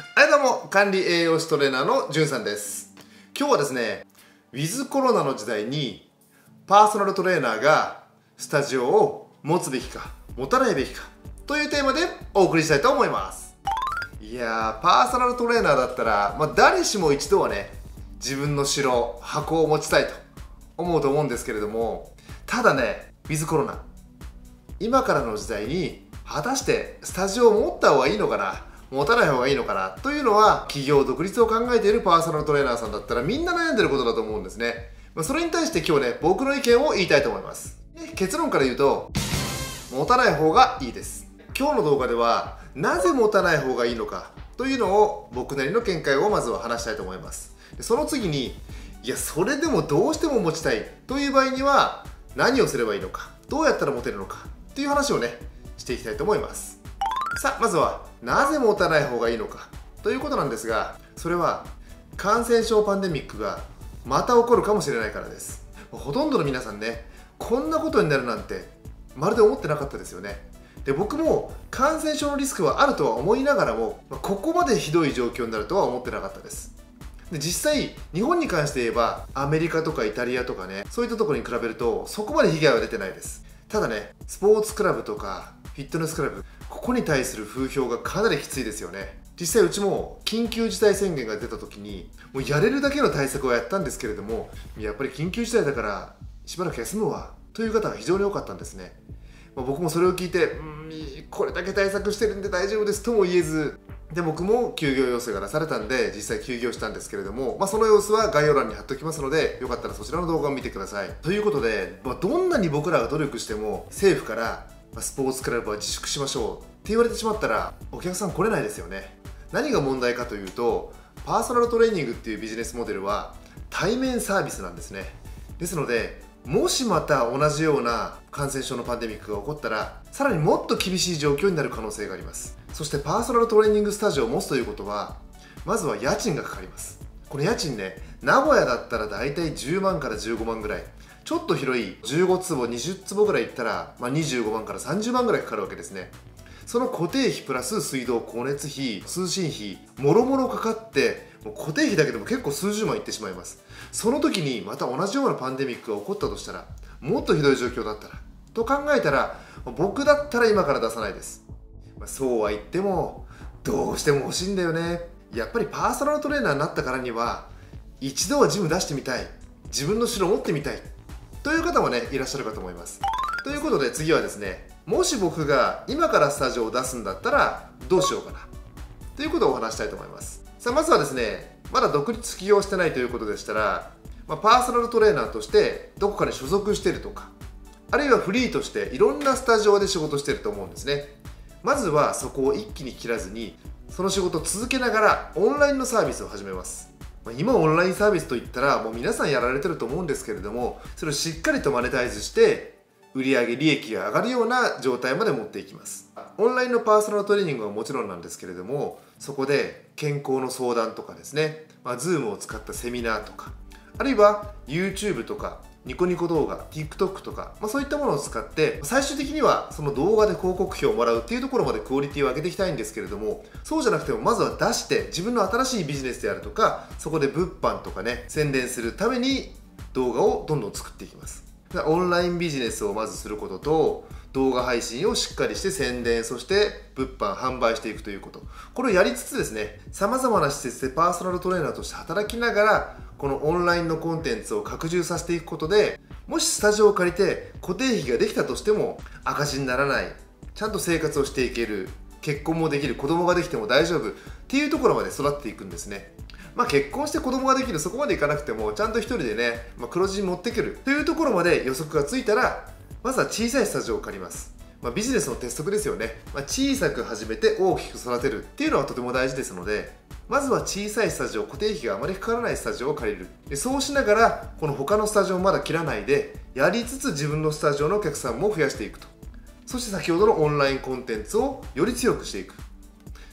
はいどうも管理栄養士トレーナーのじゅんさんです。今日はですねウィズコロナの時代にパーソナルトレーナーがスタジオを持つべきか持たないべきかというテーマでお送りしたいと思います。いやーパーソナルトレーナーだったら、まあ、誰しも一度はね自分の城箱を持ちたいと思うと思うんですけれどもただねウィズコロナ今からの時代に果たしてスタジオを持った方がいいのかな持たない方がいいのかなというのは企業独立を考えているパーソナルトレーナーさんだったらみんな悩んでることだと思うんですね。まそれに対して今日ね僕の意見を言いたいと思います。結論から言うと持たない方がいいです。今日の動画ではなぜ持たない方がいいのかというのを僕なりの見解をまずは話したいと思います。その次にいやそれでもどうしても持ちたいという場合には何をすればいいのかどうやったら持てるのかっていう話をねしていきたいと思います。さあまずはなぜ持たない方がいいのか。ということなんですがそれは感染症パンデミックがまた起こるかもしれないからです。ほとんどの皆さんねこんなことになるなんてまるで思ってなかったですよね。で僕も感染症のリスクはあるとは思いながらもここまでひどい状況になるとは思ってなかったです。で実際日本に関して言えばアメリカとかイタリアとかねそういったところに比べるとそこまで被害は出てないです。ただねスポーツクラブとかフィットネスクラブ。ここに対する風評がかなりきついですよね。実際うちも緊急事態宣言が出た時にもうやれるだけの対策をやったんですけれどもやっぱり緊急事態だからしばらく休むわという方が非常に多かったんですね、まあ、僕もそれを聞いてうんこれだけ対策してるんで大丈夫ですとも言えず。で僕も休業要請が出されたんで実際休業したんですけれども、まあ、その様子は概要欄に貼っておきますのでよかったらそちらの動画を見てください。ということで、まあ、どんなに僕らが努力しても政府からスポーツクラブは自粛しましょうって言われてしまったらお客さん来れないですよね。何が問題かというとパーソナルトレーニングっていうビジネスモデルは対面サービスなんですね。ですのでもしまた同じような感染症のパンデミックが起こったらさらにもっと厳しい状況になる可能性があります。そしてパーソナルトレーニングスタジオを持つということはまずは家賃がかかります。この家賃ね名古屋だったら大体10万から15万ぐらい。ちょっと広い15坪20坪ぐらい行ったら、まあ、25万から30万ぐらいかかるわけですね。その固定費プラス水道光熱費通信費もろもろかかってもう固定費だけでも結構数十万いってしまいます。その時にまた同じようなパンデミックが起こったとしたらもっとひどい状況だったらと考えたら僕だったら今から出さないです、まあ、そうは言ってもどうしても欲しいんだよね。やっぱりパーソナルトレーナーになったからには一度はジム出してみたい。自分の城持ってみたい。という方もねいらっしゃるかと思います。ということで次はですねもし僕が今からスタジオを出すんだったらどうしようかな。ということをお話したいと思います。さあまずはですねまだ独立起業してないということでしたら、まあ、パーソナルトレーナーとしてどこかに所属してるとかあるいはフリーとしていろんなスタジオで仕事してると思うんですね。まずはそこを一気に切らずにその仕事を続けながらオンラインのサービスを始めます。今オンラインサービスといったらもう皆さんやられてると思うんですけれどもそれをしっかりとマネタイズして売上利益が上がるような状態まで持っていきます。オンラインのパーソナルトレーニングはもちろんなんですけれどもそこで健康の相談とかですね、まあ、Zoom を使ったセミナーとかあるいは YouTube とかニコニコ動画 TikTok とか、まあ、そういったものを使って最終的にはその動画で広告費をもらうっていうところまでクオリティを上げていきたいんですけれどもそうじゃなくてもまずは出して自分の新しいビジネスであるとかそこで物販とかね宣伝するために動画をどんどん作っていきます。オンラインビジネスをまずすることと動画配信をしっかりして宣伝そして物販販売していくということ。これをやりつつですねさまざまな施設でパーソナルトレーナーとして働きながらこのオンラインのコンテンツを拡充させていくことでもしスタジオを借りて固定費ができたとしても赤字にならないちゃんと生活をしていける結婚もできる子供ができても大丈夫っていうところまで育っていくんですね。まあ、結婚して子供ができるそこまでいかなくてもちゃんと一人でね、まあ、黒字に持ってくるというところまで予測がついたらまずは小さいスタジオを借ります。まあ、ビジネスの鉄則ですよね、まあ、小さく始めて大きく育てるっていうのはとても大事ですのでまずは小さいスタジオ固定費があまりかからないスタジオを借りる。でそうしながらこの他のスタジオをまだ切らないでやりつつ自分のスタジオのお客さんも増やしていくと。そして先ほどのオンラインコンテンツをより強くしていく。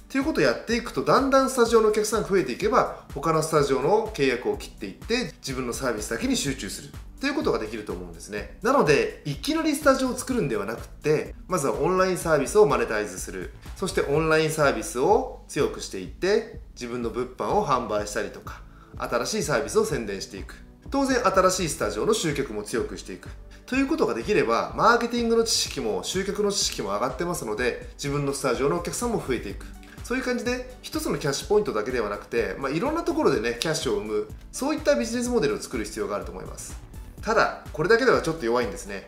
ということをやっていくとだんだんスタジオのお客さんが増えていけば他のスタジオの契約を切っていって自分のサービスだけに集中する。ということができると思うんですね。なのでいきなりスタジオを作るんではなくてまずはオンラインサービスをマネタイズする。そしてオンラインサービスを強くしていって自分の物販を販売したりとか新しいサービスを宣伝していく。当然新しいスタジオの集客も強くしていく。ということができればマーケティングの知識も集客の知識も上がってますので自分のスタジオのお客さんも増えていく。そういう感じで一つのキャッシュポイントだけではなくて、まあ、いろんなところでねキャッシュを生むそういったビジネスモデルを作る必要があると思います。ただこれだけではちょっと弱いんですね。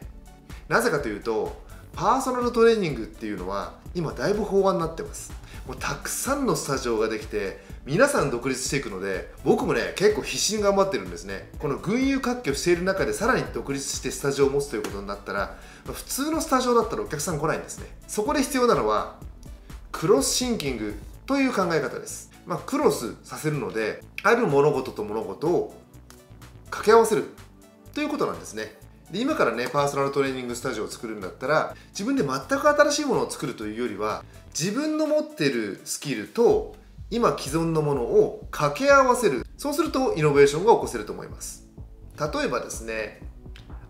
なぜかというとパーソナルトレーニングっていうのは今だいぶ飽和になってます。もうたくさんのスタジオができて皆さん独立していくので僕もね結構必死に頑張ってるんですね。この群雄割拠している中でさらに独立してスタジオを持つということになったら普通のスタジオだったらお客さん来ないんですね。そこで必要なのはクロスシンキングという考え方です、まあ、クロスさせるのである物事と物事を掛け合わせるということなんですね。で今からねパーソナルトレーニングスタジオを作るんだったら自分で全く新しいものを作るというよりは自分の持ってるスキルと今既存のものを掛け合わせる。そうするとイノベーションが起こせると思います。例えばですね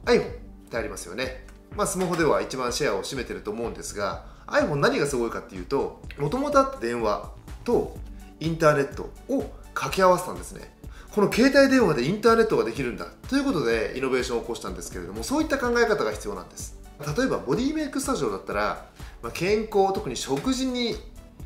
iPhone ってありますよね。まあスマホでは一番シェアを占めてると思うんですが iPhone 何がすごいかっていうともともとあった電話とインターネットを掛け合わせたんですね。この携帯電話でインターネットができるんだということでイノベーションを起こしたんですけれどもそういった考え方が必要なんです。例えばボディメイクスタジオだったら、まあ、健康特に食事に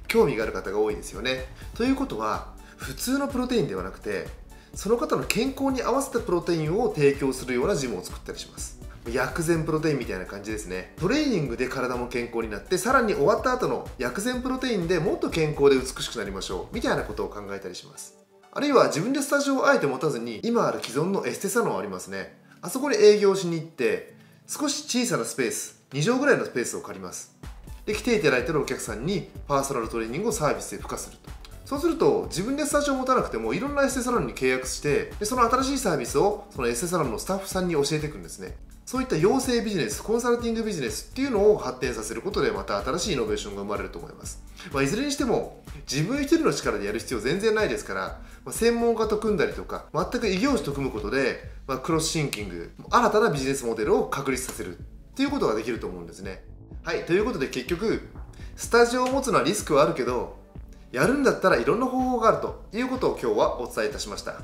興味がある方が多いですよね。ということは普通のプロテインではなくてその方の健康に合わせたプロテインを提供するようなジムを作ったりします。薬膳プロテインみたいな感じですね。トレーニングで体も健康になってさらに終わった後の薬膳プロテインでもっと健康で美しくなりましょう。みたいなことを考えたりします。あるいは自分でスタジオをあえて持たずに今ある既存のエステサロンありますね。あそこに営業しに行って少し小さなスペース2畳ぐらいのスペースを借ります。で来ていただいてるお客さんにパーソナルトレーニングをサービスで付加すると。そうすると自分でスタジオを持たなくてもいろんなエステサロンに契約してでその新しいサービスをそのエステサロンのスタッフさんに教えていくんですね。そういった養成ビジネスコンサルティングビジネスっていうのを発展させることでまた新しいイノベーションが生まれると思います、まあ、いずれにしても自分一人の力でやる必要全然ないですから、まあ、専門家と組んだりとか全く異業種と組むことで、まあ、クロスシンキング新たなビジネスモデルを確立させるっていうことができると思うんですね。はいということで結局スタジオを持つのはリスクはあるけどやるんだったらいろんな方法があるということを今日はお伝えいたしました。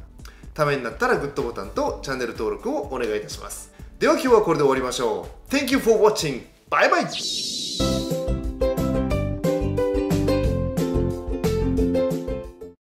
ためになったらグッドボタンとチャンネル登録をお願いいたします。では今日はこれで終わりましょう Thank you for watching! バイバイ